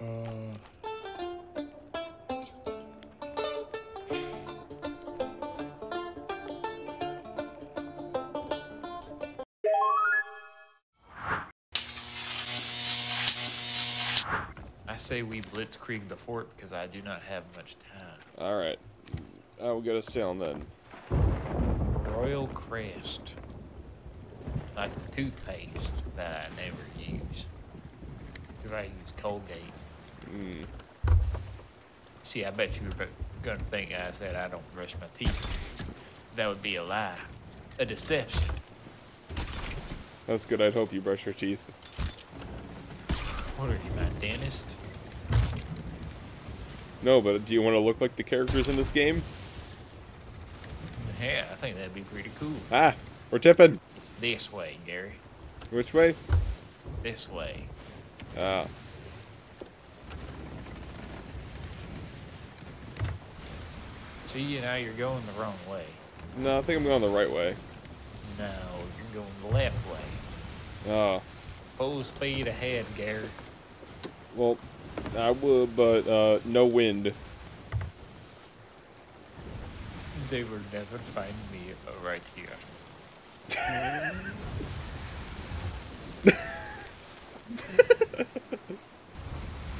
Uh, I say we blitzkrieg the fort because I do not have much time. All right. I will get us sailing then. Royal Crest. Like toothpaste that I never use. Because I use Colgate. Mm. See, I bet you were going to think I said I don't brush my teeth. That would be a lie. A deception. That's good. I'd hope you brush your teeth. What are you, my dentist? No, but do you want to look like the characters in this game? Yeah, I think that'd be pretty cool. Ah, we're tipping. It's this way, Gary. Which way? This way. Ah. See, now you're going the wrong way. No, I think I'm going the right way. No, you're going the left way. Oh. Full speed ahead, Gary. Well, I would, but uh, no wind. They will never find me right here.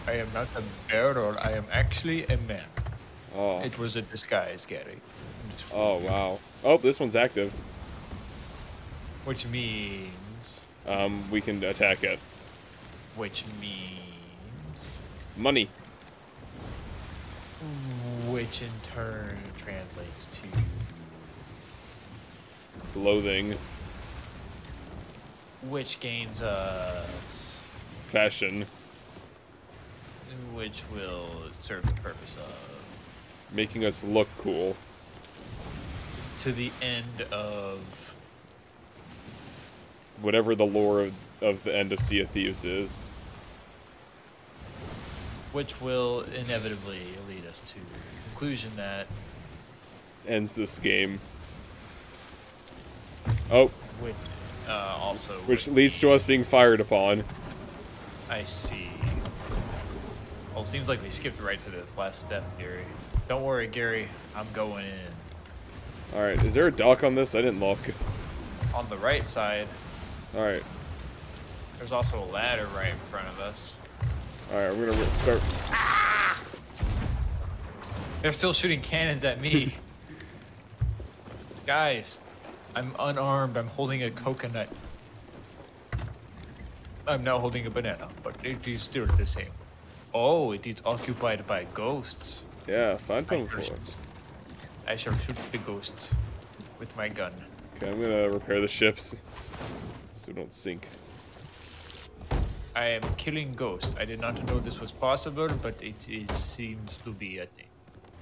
I am not a barrel, I am actually a man. Oh. It was a disguise, Gary. Oh wow. Oh, this one's active. Which means. Um, we can attack it. Which means. Money. Which in turn translates to. Clothing. Which gains us. Fashion. Which will serve the purpose of. Making us look cool. To the end of. Whatever the lore of, of the end of Sea of Thieves is. Which will inevitably lead us to the conclusion that. Ends this game. Oh, Which, uh, also. which leads to us being fired upon. I see. Well, it seems like we skipped right to the last step, Gary. Don't worry, Gary. I'm going in. Alright, is there a dock on this? I didn't look. On the right side, Alright. there's also a ladder right in front of us. Alright, we're gonna start. They're still shooting cannons at me. Guys, I'm unarmed. I'm holding a coconut. I'm now holding a banana, but it is still the same. Oh, it is occupied by ghosts. Yeah, Phantom I Force. I shall shoot the ghosts with my gun. Okay, I'm gonna repair the ships so we don't sink. I am killing ghosts. I did not know this was possible, but it, it seems to be a thing.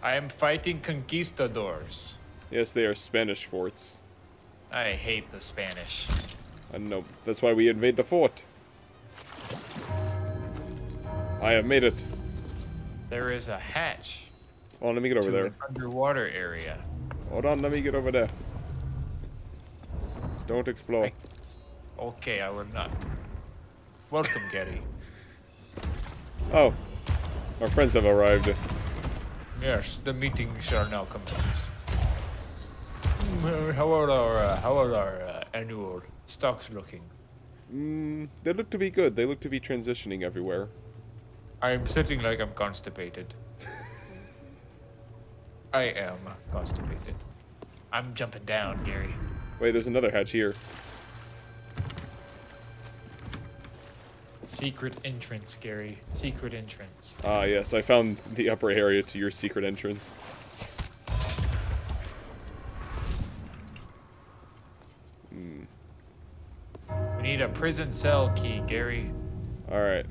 I am fighting conquistadors. Yes, they are Spanish forts. I hate the Spanish. I know. That's why we invade the fort. I have made it. There is a hatch On, let me get over there. underwater area. Hold on, let me get over there. Don't explode. I- Okay, I will not. Welcome, Getty. Oh, our friends have arrived. Yes, the meetings are now commence. Mm, How are our uh, how are our uh, annual stocks looking? Mm, they look to be good. They look to be transitioning everywhere. I am sitting like I'm constipated. I am constipated. I'm jumping down, Gary. Wait, there's another hatch here. Secret entrance, Gary. Secret entrance. Ah, yes, I found the upper area to your secret entrance. Hmm. We need a prison cell key, Gary. Alright.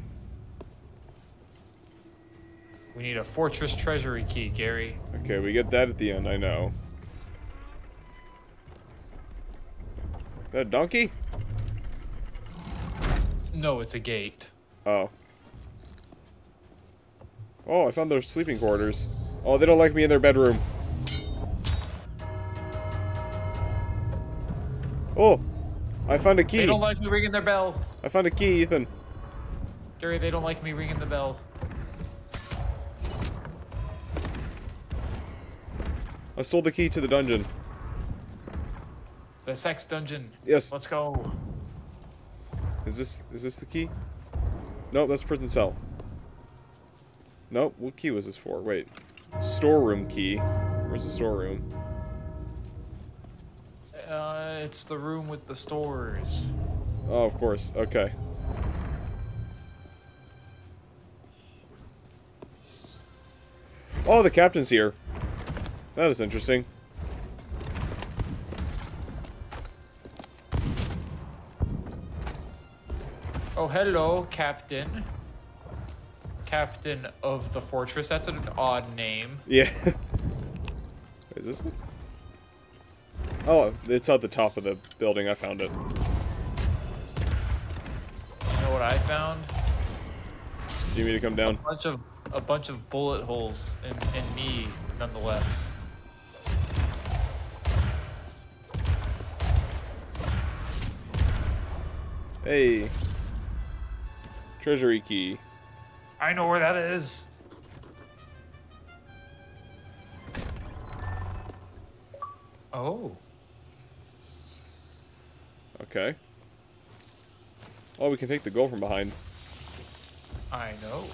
We need a fortress treasury key, Gary. Okay, we get that at the end, I know. That a donkey? No, it's a gate. Oh. Oh, I found their sleeping quarters. Oh, they don't like me in their bedroom. Oh, I found a key. They don't like me ringing their bell. I found a key, Ethan. Gary, they don't like me ringing the bell. I stole the key to the dungeon. The sex dungeon. Yes. Let's go. Is this is this the key? Nope, that's prison cell. Nope, what key was this for? Wait. Storeroom key. Where's the storeroom? Uh, it's the room with the stores. Oh, of course. Okay. Oh, the captain's here. That is interesting. Oh, hello, Captain. Captain of the fortress. That's an odd name. Yeah. is this it? Oh, it's at the top of the building. I found it. You know what I found? Do you need me to come down? A bunch of a bunch of bullet holes in, in me, nonetheless. Hey. Treasury key. I know where that is. Oh. Okay. Oh, we can take the goal from behind. I know.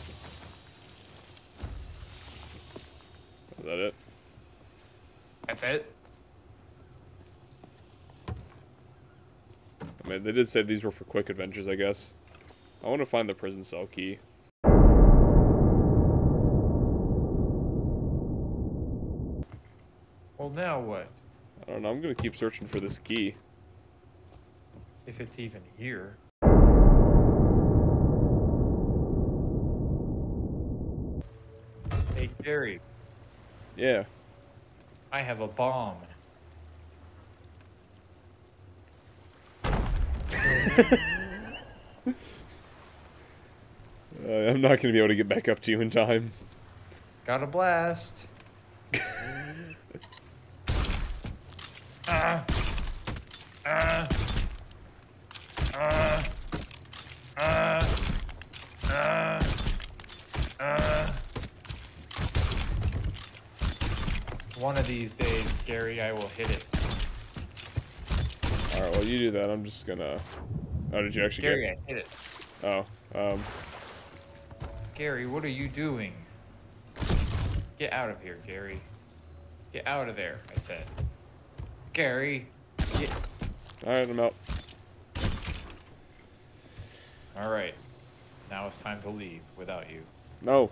Is that it? That's it. They did say these were for quick adventures, I guess. I want to find the prison cell key. Well, now what? I don't know, I'm gonna keep searching for this key. If it's even here. Hey, Gary, Yeah. I have a bomb. Uh, I'm not gonna be able to get back up to you in time. Got a blast. One of these days, Gary, I will hit it. Alright, well, you do that. I'm just gonna. Oh, did you actually Gary, get. I hit it. Oh, um. Gary, what are you doing? Get out of here, Gary. Get out of there, I said. Gary. Get... Alright, I'm out. All right. Now it's time to leave without you. No.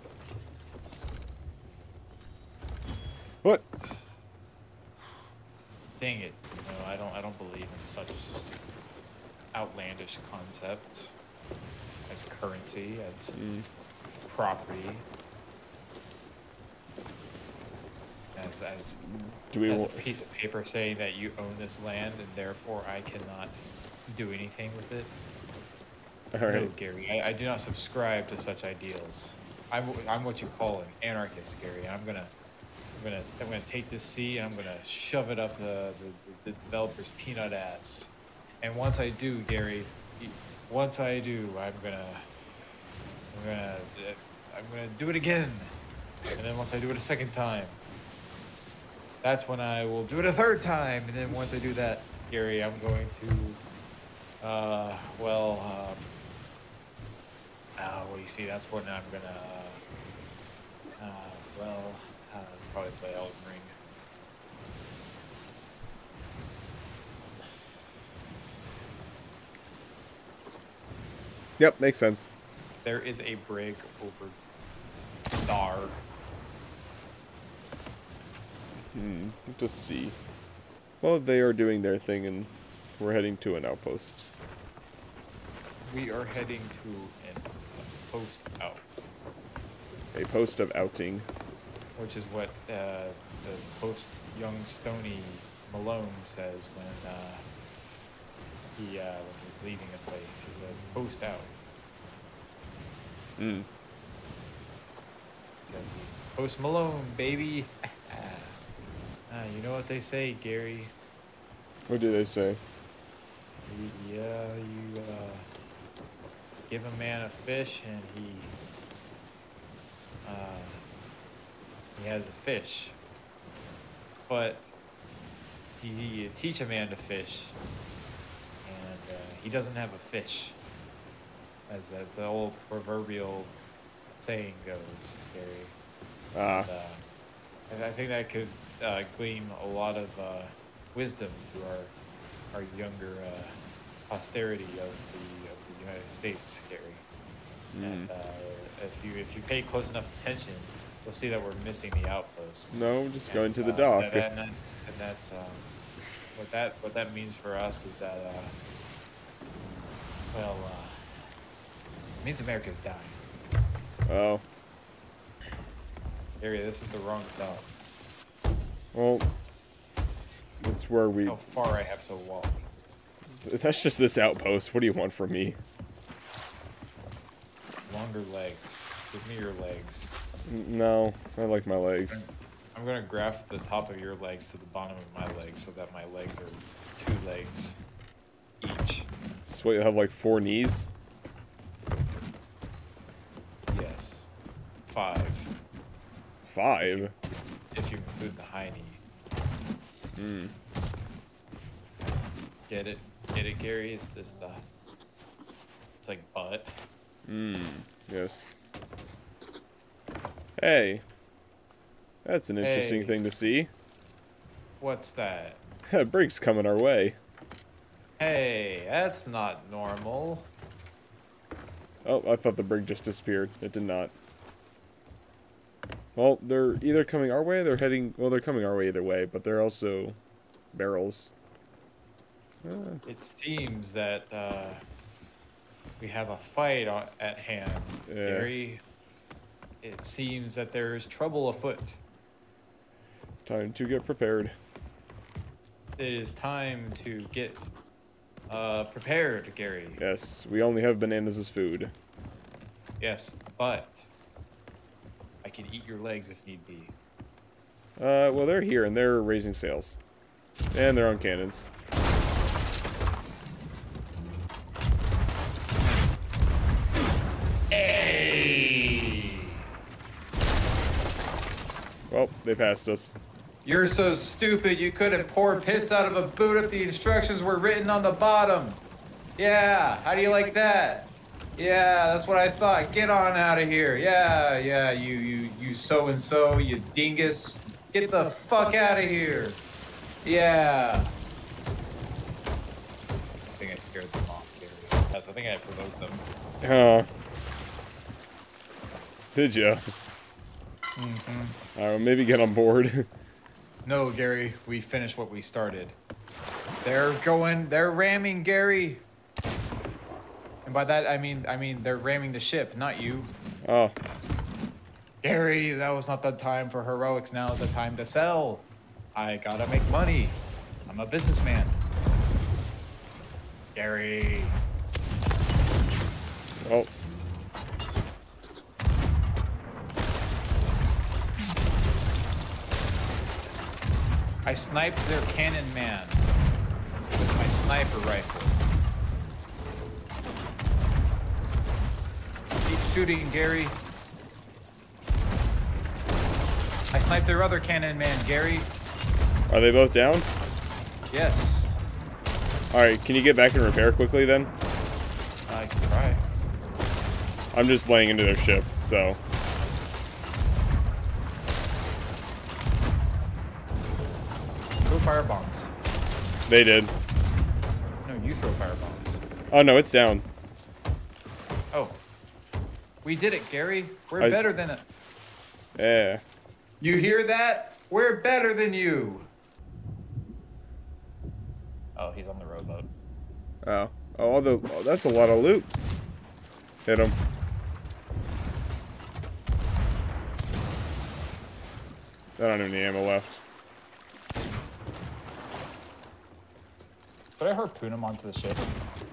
What? Dang it. No, I don't I don't believe in such outlandish concept as currency, as Mm. property. As as Do we as a piece of paper saying that you own this land and therefore I cannot do anything with it. No, Alright. Gary, I, I do not subscribe to such ideals. I'm, I'm what you call an anarchist, Gary. I'm gonna, I'm gonna, I'm gonna take this sea and I'm gonna shove it up the, the, the developer's peanut ass. And once I do, Gary, once I do, I'm gonna, I'm gonna, uh, I'm gonna do it again. And then once I do it a second time, that's when I will do it a third time. And then once I do that, Gary, I'm going to, uh, well, um, uh, well, you see, that's when I'm gonna, uh, well, uh, probably play Elden Ring. Yep, makes sense. There is a brig over Star. Hmm. Just see. Well, they are doing their thing and we're heading to an outpost. We are heading to an post out, A post of outing. which is what uh, the post young Stony Malone says when uh, he uh, leaving a place. He says post out Hmm. because he's Post Malone, baby. ah, you know what they say, Gary. What do they say? Yeah, you uh, give a man a fish and he uh, he has a fish. but you, teach a man to fish, he doesn't have a fish, as as the old proverbial saying goes, Gary. Ah, And, uh, and I think that could uh, glean a lot of uh, wisdom to our our younger uh, posterity of the of the United States, Gary. And mm. uh, if you if you pay close enough attention, you'll see that we're missing the outpost. no, just going And, to the uh, dock. And, that- and that's, and that's um, what that what that means for us is that uh, well, uh, it means America's dying. Oh, Area, this is the wrong dock. well, that's where we. How far I have to walk. That's just this outpost. What do you want from me? Longer legs. Give me your legs. No, I like my legs. I'm gonna graft the top of your legs to the bottom of my legs so that my legs are two legs each. So you have like four knees. Yes. Five. Five. If you include the high knee. Hmm. Get it? Get it, Gary? Is this the It's like butt. Hmm. Yes. Hey. That's an interesting Hey. thing to see. What's that? Brig's coming our way. Hey, that's not normal. Oh, I thought the brig just disappeared. It did not. Well, they're either coming our way, they're heading. Well, they're coming our way either way, but they're also barrels. Uh, It seems that uh, we have a fight on, at hand, Yeah. Gary. It seems that there is trouble afoot. time to get prepared. It is time to get uh, prepared, Gary. Yes, we only have bananas as food. Yes, but I can eat your legs if need be. Uh, well, they're here and they're raising sails, and they're on cannons. Hey! Well, they passed us. You're so stupid you couldn't pour piss out of a boot if the instructions were written on the bottom. Yeah, how do you like that? Yeah, that's what I thought. Get on out of here. Yeah, yeah, you you you so and so, you dingus. Get the fuck out of here. Yeah. I think I scared them off, Gary. Yes, I think I provoked them. Huh. did ya? Uh, maybe get on board. No, Gary, we finished what we started. They're going, they're ramming Gary. And by that I mean I mean they're ramming the ship, not you. oh, Gary, that was not the time for heroics. Now is the time to sell. I gotta make money. I'm a businessman. Gary. oh. I sniped their cannon man with my sniper rifle. Keep shooting, Gary. I sniped their other cannon man, Gary. Are they both down? Yes. All right, can you get back and repair quickly then? I can try. I'm just laying into their ship, so. Fire bombs. They did. No, you throw fire bombs. Oh no, it's down. Oh. We did it, Gary. We're I- better than it. Yeah. You hear that? We're better than you. Oh, he's on the rowboat. Oh. Oh, all the, oh, that's a lot of loot. Hit him. I don't have any ammo left. Did I harpoon him onto the ship?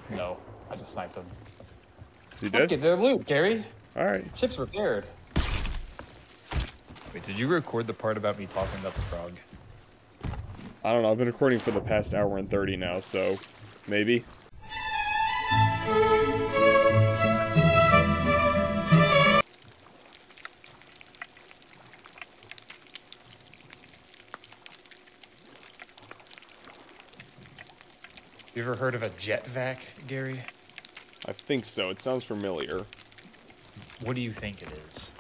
No, I just sniped him. Is he Let's dead? get their loot, Gary. All right. Ship's repaired. Wait, did you record the part about me talking about the frog? I don't know. I've been recording for the past hour and 30 now, so maybe. Ever heard of a jet vac, Gary? I think so. It sounds familiar. What do you think it is?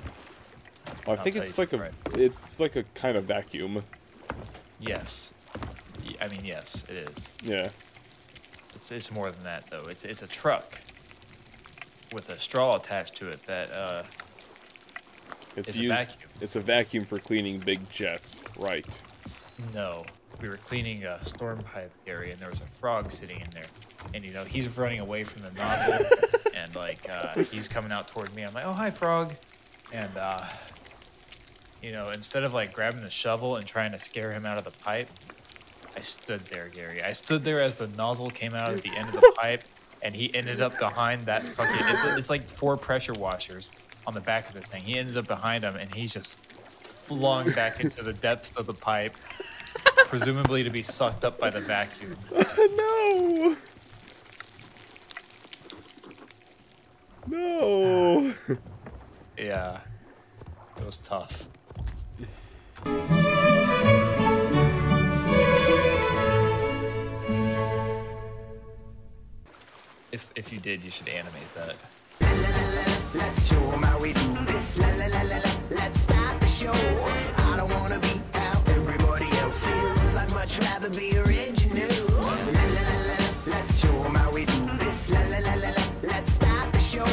I I'll think it's you, like a right. it's like a kind of vacuum. Yes. I mean, yes, it is. Yeah. It's, it's more than that, though. It's, it's a truck with a straw attached to it that uh, It's, It's a used vacuum. it's a vacuum for cleaning big jets. Right. No, we were cleaning a storm pipe area, and there was a frog sitting in there. And you know, he's running away from the nozzle, and like uh, he's coming out toward me. I'm like, "Oh, hi, frog," and uh, you know, instead of like grabbing the shovel and trying to scare him out of the pipe, I stood there, Gary. I stood there as the nozzle came out at the end of the pipe, and he ended up behind that fucking. It's, it's like four pressure washers on the back of this thing. He ended up behind him, and he's just flung back into the depths of the pipe, presumably to be sucked up by the vacuum. no. No. Yeah, it was tough. If if you did, you should animate that. Let's show 'em how we do this. La la la la la. Let's start the show. I don't wanna be how everybody else is. I'd much rather be original. La la la la. Let's show 'em how we do this. La la la la. Let's start the show.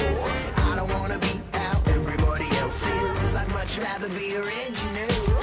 I don't wanna be how everybody else is. I'd much rather be original.